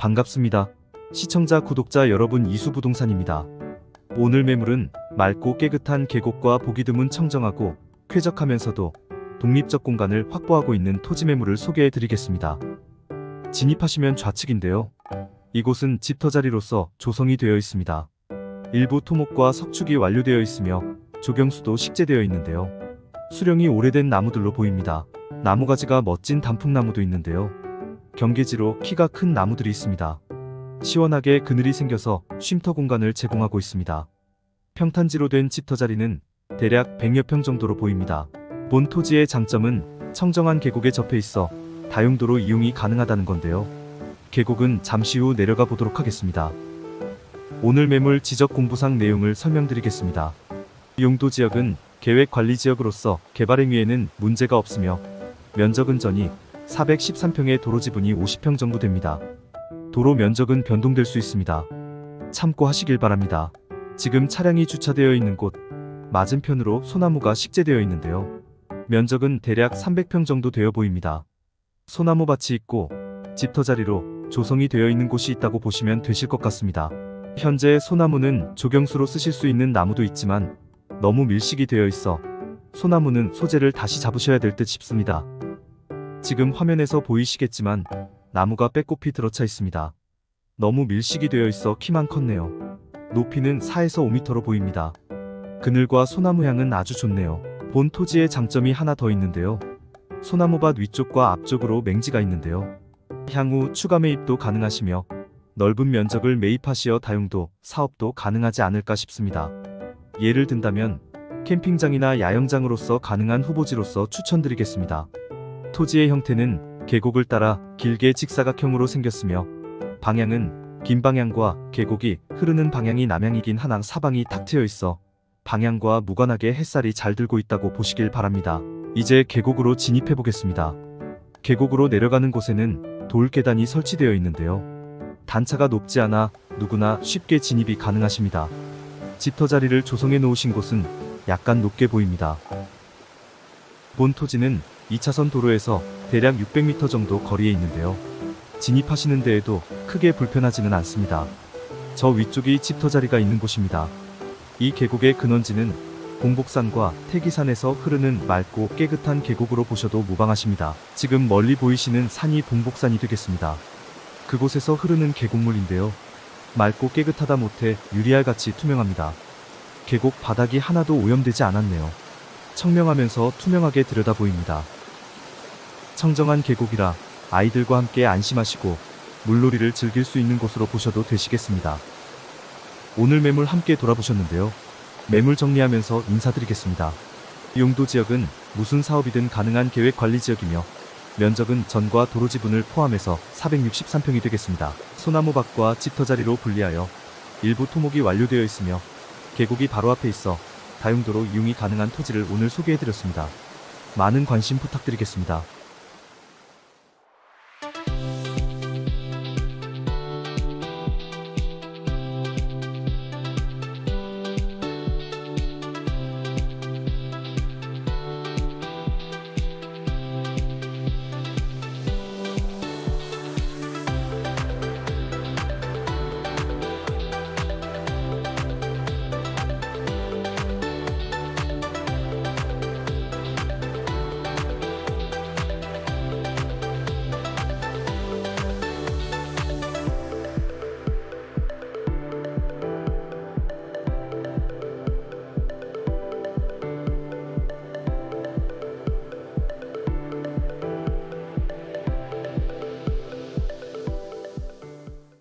반갑습니다. 시청자 구독자 여러분 이수부동산입니다. 오늘 매물은 맑고 깨끗한 계곡과 보기 드문 청정하고 쾌적하면서도 독립적 공간을 확보하고 있는 토지 매물을 소개해 드리겠습니다. 진입하시면 좌측인데요. 이곳은 집터 자리로서 조성이 되어 있습니다. 일부 토목과 석축이 완료되어 있으며 조경수도 식재되어 있는데요. 수령이 오래된 나무들로 보입니다. 나무가지가 멋진 단풍나무도 있는데요. 경계지로 키가 큰 나무들이 있습니다. 시원하게 그늘이 생겨서 쉼터 공간을 제공하고 있습니다. 평탄지로 된 집터 자리는 대략 100여 평 정도로 보입니다. 본 토지의 장점은 청정한 계곡에 접해 있어 다용도로 이용이 가능하다는 건데요. 계곡은 잠시 후 내려가 보도록 하겠습니다. 오늘 매물 지적 공부상 내용을 설명드리겠습니다. 용도 지역은 계획 관리 지역으로서 개발 행위에는 문제가 없으며 면적은 전이 413평의 도로 지분이 50평 정도 됩니다. 도로 면적은 변동될 수 있습니다. 참고하시길 바랍니다. 지금 차량이 주차되어 있는 곳 맞은편으로 소나무가 식재되어 있는데요. 면적은 대략 300평 정도 되어 보입니다. 소나무 밭이 있고 집터 자리로 조성이 되어 있는 곳이 있다고 보시면 되실 것 같습니다. 현재 소나무는 조경수로 쓰실 수 있는 나무도 있지만 너무 밀식이 되어 있어 소나무는 소재를 다시 잡으셔야 될 듯 싶습니다. 지금 화면에서 보이시겠지만 나무가 빼꼽히 들어차 있습니다. 너무 밀식이 되어 있어 키만 컸네요. 높이는 4에서 5m로 보입니다. 그늘과 소나무 향은 아주 좋네요. 본 토지의 장점이 하나 더 있는데요. 소나무밭 위쪽과 앞쪽으로 맹지가 있는데요. 향후 추가 매입도 가능하시며 넓은 면적을 매입하시어 다용도, 사업도 가능하지 않을까 싶습니다. 예를 든다면 캠핑장이나 야영장으로서 가능한 후보지로서 추천드리겠습니다. 토지의 형태는 계곡을 따라 길게 직사각형으로 생겼으며 방향은 긴 방향과 계곡이 흐르는 방향이 남향이긴 하나 사방이 탁 트여 있어 방향과 무관하게 햇살이 잘 들고 있다고 보시길 바랍니다. 이제 계곡으로 진입해 보겠습니다. 계곡으로 내려가는 곳에는 돌 계단이 설치되어 있는데요. 단차가 높지 않아 누구나 쉽게 진입이 가능하십니다. 집터 자리를 조성해 놓으신 곳은 약간 높게 보입니다. 본 토지는 2차선 도로에서 대략 600m 정도 거리에 있는데요. 진입하시는 데에도 크게 불편하지는 않습니다. 저 위쪽이 집터 자리가 있는 곳입니다. 이 계곡의 근원지는 공복산과 태기산에서 흐르는 맑고 깨끗한 계곡으로 보셔도 무방하십니다. 지금 멀리 보이시는 산이 봉복산이 되겠습니다. 그곳에서 흐르는 계곡물인데요. 맑고 깨끗하다 못해 유리알 같이 투명합니다. 계곡 바닥이 하나도 오염되지 않았네요. 청명하면서 투명하게 들여다 보입니다. 청정한 계곡이라 아이들과 함께 안심하시고 물놀이를 즐길 수 있는 곳으로 보셔도 되시겠습니다. 오늘 매물 함께 돌아보셨는데요. 매물 정리하면서 인사드리겠습니다. 용도 지역은 무슨 사업이든 가능한 계획 관리 지역이며 면적은 전과 도로 지분을 포함해서 463평이 되겠습니다. 소나무 밭과 집터 자리로 분리하여 일부 토목이 완료되어 있으며 계곡이 바로 앞에 있어 다용도로 이용이 가능한 토지를 오늘 소개해드렸습니다. 많은 관심 부탁드리겠습니다.